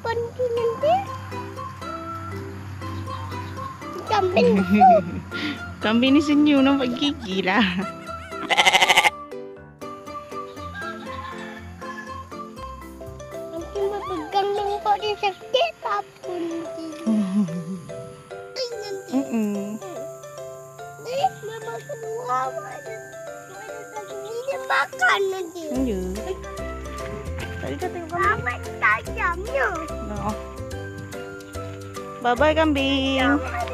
pantunan din. Kambing Kambing ni senyum nampak gigi lah. Nanti mapegang nengkok dia sakit nanti. Nanti. Eh, kedua mana? Mana tadi dia makan nanti. Ya. Tadi kata tengok giống rồi. Đó. Bye bye Gambi. Giống anh.